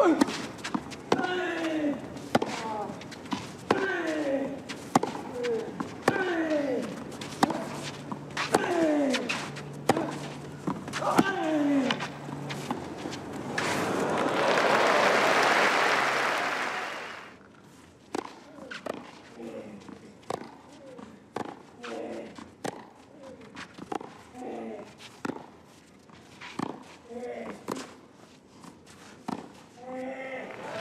Yeah.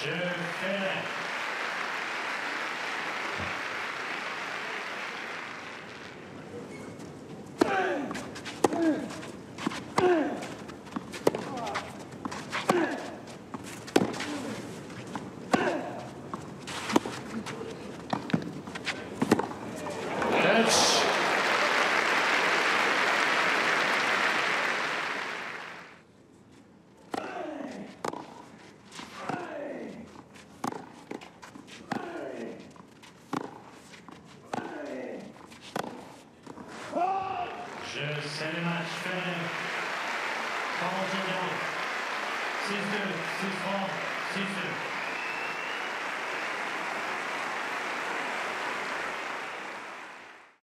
十天。Je sais le match fait. Continuons. 6-2, 6-3.